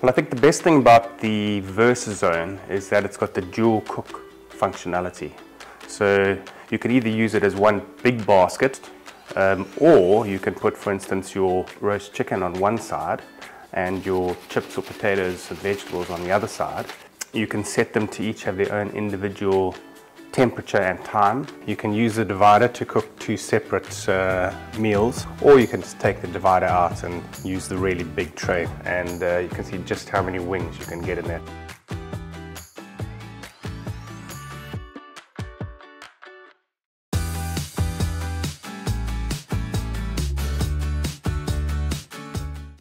Well, I think the best thing about the VersaZone is that it's got the dual cook functionality. So you can either use it as one big basket um, or you can put, for instance, your roast chicken on one side and your chips or potatoes and vegetables on the other side. You can set them to each have their own individual temperature and time. You can use the divider to cook two separate uh, meals or you can just take the divider out and use the really big tray and uh, you can see just how many wings you can get in there.